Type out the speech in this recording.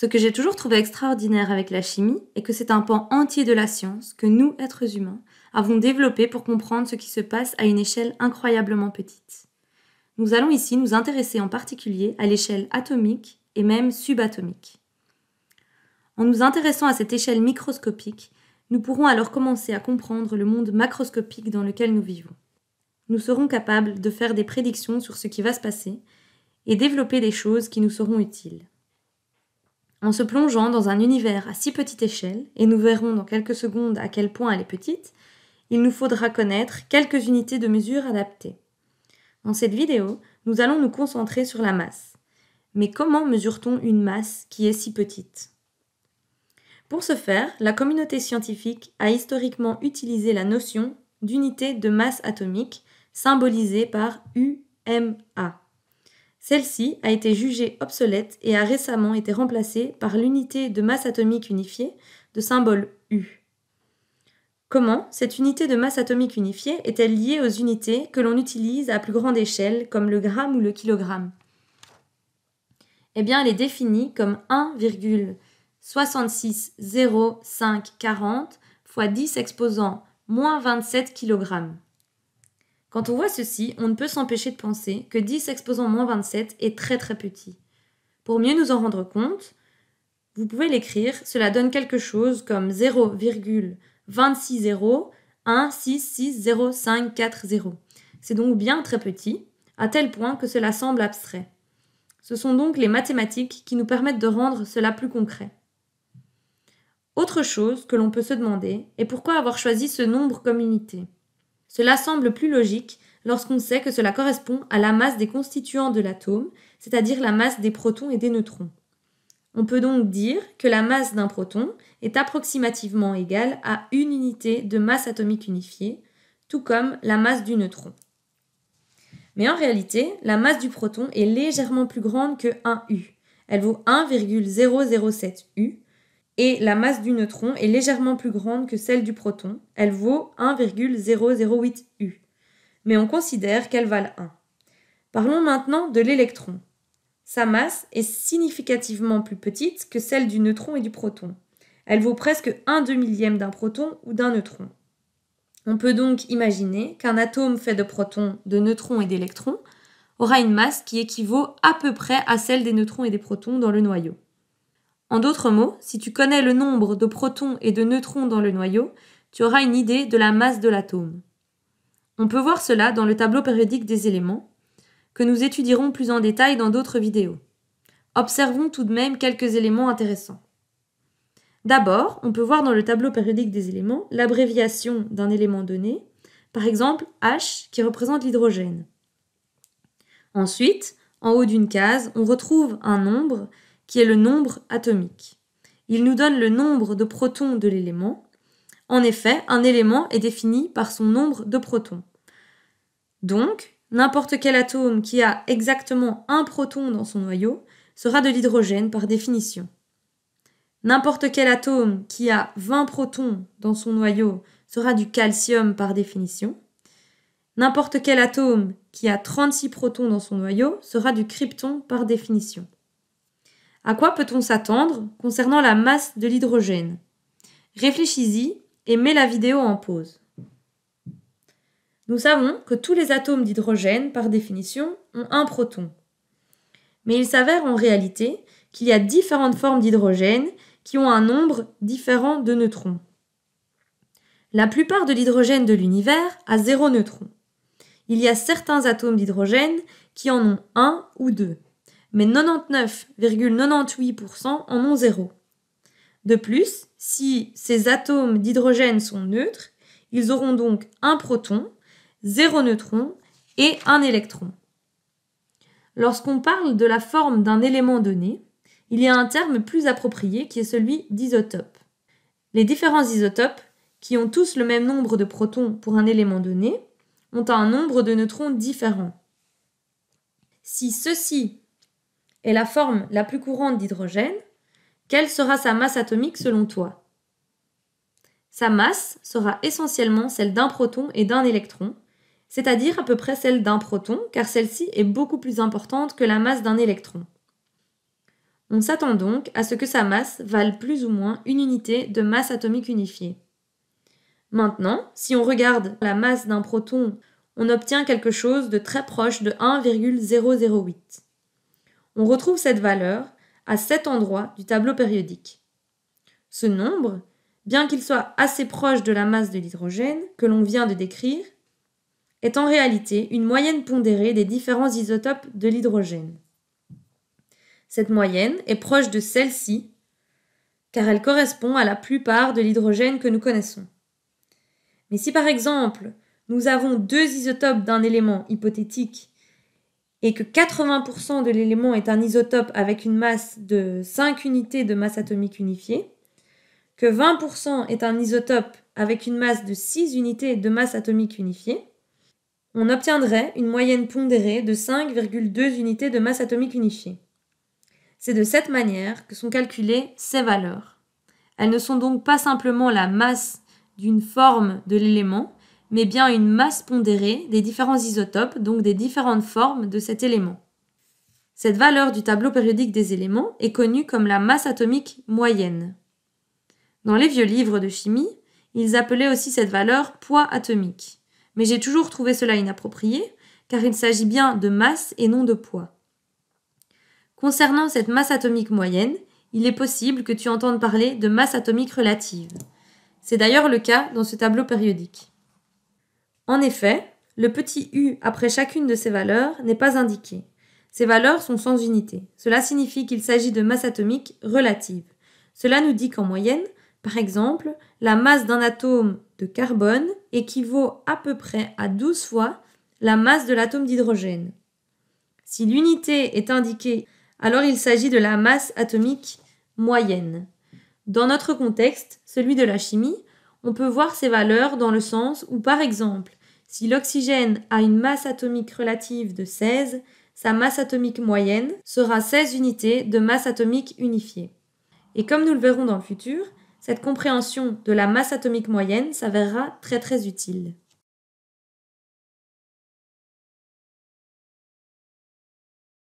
Ce que j'ai toujours trouvé extraordinaire avec la chimie est que c'est un pan entier de la science que nous, êtres humains, avons développé pour comprendre ce qui se passe à une échelle incroyablement petite. Nous allons ici nous intéresser en particulier à l'échelle atomique et même subatomique. En nous intéressant à cette échelle microscopique, nous pourrons alors commencer à comprendre le monde macroscopique dans lequel nous vivons. Nous serons capables de faire des prédictions sur ce qui va se passer et développer des choses qui nous seront utiles. En se plongeant dans un univers à si petite échelle, et nous verrons dans quelques secondes à quel point elle est petite, il nous faudra connaître quelques unités de mesure adaptées. Dans cette vidéo, nous allons nous concentrer sur la masse. Mais comment mesure-t-on une masse qui est si petite? Pour ce faire, la communauté scientifique a historiquement utilisé la notion d'unité de masse atomique symbolisée par UMA. Celle-ci a été jugée obsolète et a récemment été remplacée par l'unité de masse atomique unifiée de symbole U. Comment cette unité de masse atomique unifiée est-elle liée aux unités que l'on utilise à plus grande échelle, comme le gramme ou le kilogramme? Eh bien, elle est définie comme 1,660540 fois 10 exposant moins 27 kg. Quand on voit ceci, on ne peut s'empêcher de penser que 10 exposant moins 27 est très très petit. Pour mieux nous en rendre compte, vous pouvez l'écrire, cela donne quelque chose comme 0, 26 0, 1, 6, 6, 0, 5, 4, 0. C'est donc bien très petit, à tel point que cela semble abstrait. Ce sont donc les mathématiques qui nous permettent de rendre cela plus concret. Autre chose que l'on peut se demander est pourquoi avoir choisi ce nombre comme unité. Cela semble plus logique lorsqu'on sait que cela correspond à la masse des constituants de l'atome, c'est-à-dire la masse des protons et des neutrons. On peut donc dire que la masse d'un proton est approximativement égale à une unité de masse atomique unifiée, tout comme la masse du neutron. Mais en réalité, la masse du proton est légèrement plus grande que 1 U. Elle vaut 1,007 U. Et la masse du neutron est légèrement plus grande que celle du proton. Elle vaut 1,008 U. Mais on considère qu'elles valent 1. Parlons maintenant de l'électron. Sa masse est significativement plus petite que celle du neutron et du proton. Elle vaut presque un demi-millième d'un proton ou d'un neutron. On peut donc imaginer qu'un atome fait de protons, de neutrons et d'électrons aura une masse qui équivaut à peu près à celle des neutrons et des protons dans le noyau. En d'autres mots, si tu connais le nombre de protons et de neutrons dans le noyau, tu auras une idée de la masse de l'atome. On peut voir cela dans le tableau périodique des éléments, que nous étudierons plus en détail dans d'autres vidéos. Observons tout de même quelques éléments intéressants. D'abord, on peut voir dans le tableau périodique des éléments l'abréviation d'un élément donné, par exemple H qui représente l'hydrogène. Ensuite, en haut d'une case, on retrouve un nombre qui est le nombre atomique. Il nous donne le nombre de protons de l'élément. En effet, un élément est défini par son nombre de protons. Donc, N'importe quel atome qui a exactement un proton dans son noyau sera de l'hydrogène par définition. N'importe quel atome qui a 20 protons dans son noyau sera du calcium par définition. N'importe quel atome qui a 36 protons dans son noyau sera du krypton par définition. À quoi peut-on s'attendre concernant la masse de l'hydrogène? Réfléchis-y et mets la vidéo en pause. Nous savons que tous les atomes d'hydrogène, par définition, ont un proton. Mais il s'avère en réalité qu'il y a différentes formes d'hydrogène qui ont un nombre différent de neutrons. La plupart de l'hydrogène de l'univers a zéro neutron. Il y a certains atomes d'hydrogène qui en ont un ou deux, mais 99,98% en ont zéro. De plus, si ces atomes d'hydrogène sont neutres, ils auront donc un proton zéro neutron et un électron. Lorsqu'on parle de la forme d'un élément donné, il y a un terme plus approprié qui est celui d'isotope. Les différents isotopes, qui ont tous le même nombre de protons pour un élément donné, ont un nombre de neutrons différent. Si ceci est la forme la plus courante d'hydrogène, quelle sera sa masse atomique selon toi? Sa masse sera essentiellement celle d'un proton et d'un électron, c'est-à-dire à peu près celle d'un proton, car celle-ci est beaucoup plus importante que la masse d'un électron. On s'attend donc à ce que sa masse vale plus ou moins une unité de masse atomique unifiée. Maintenant, si on regarde la masse d'un proton, on obtient quelque chose de très proche de 1,008. On retrouve cette valeur à cet endroit du tableau périodique. Ce nombre, bien qu'il soit assez proche de la masse de l'hydrogène que l'on vient de décrire, est en réalité une moyenne pondérée des différents isotopes de l'hydrogène. Cette moyenne est proche de celle-ci, car elle correspond à la plupart de l'hydrogène que nous connaissons. Mais si par exemple nous avons deux isotopes d'un élément hypothétique et que 80% de l'élément est un isotope avec une masse de 5 unités de masse atomique unifiée, que 20% est un isotope avec une masse de 6 unités de masse atomique unifiée, on obtiendrait une moyenne pondérée de 5,2 unités de masse atomique unifiée. C'est de cette manière que sont calculées ces valeurs. Elles ne sont donc pas simplement la masse d'une forme de l'élément, mais bien une masse pondérée des différents isotopes, donc des différentes formes de cet élément. Cette valeur du tableau périodique des éléments est connue comme la masse atomique moyenne. Dans les vieux livres de chimie, ils appelaient aussi cette valeur poids atomique. Mais j'ai toujours trouvé cela inapproprié, car il s'agit bien de masse et non de poids. Concernant cette masse atomique moyenne, il est possible que tu entendes parler de masse atomique relative. C'est d'ailleurs le cas dans ce tableau périodique. En effet, le petit u après chacune de ces valeurs n'est pas indiqué. Ces valeurs sont sans unité. Cela signifie qu'il s'agit de masse atomique relative. Cela nous dit qu'en moyenne, par exemple, la masse d'un atome de carbone équivaut à peu près à 12 fois la masse de l'atome d'hydrogène. Si l'unité est indiquée alors il s'agit de la masse atomique moyenne. Dans notre contexte, celui de la chimie, on peut voir ces valeurs dans le sens où, par exemple, si l'oxygène a une masse atomique relative de 16, sa masse atomique moyenne sera 16 unités de masse atomique unifiée. Et comme nous le verrons dans le futur, cette compréhension de la masse atomique moyenne s'avérera très très utile.